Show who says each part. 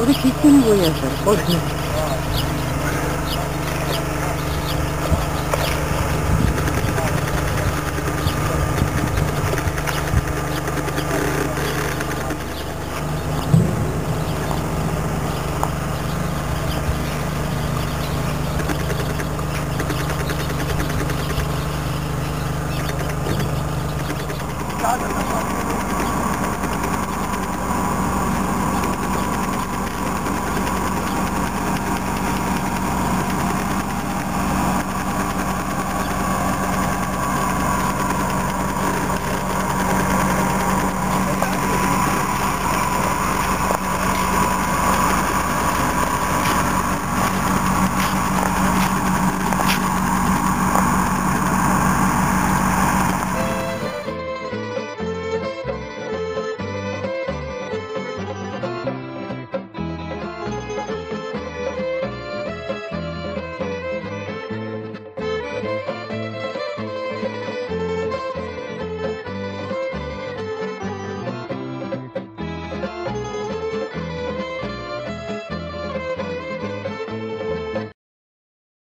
Speaker 1: Pobrecito no voy a hacer.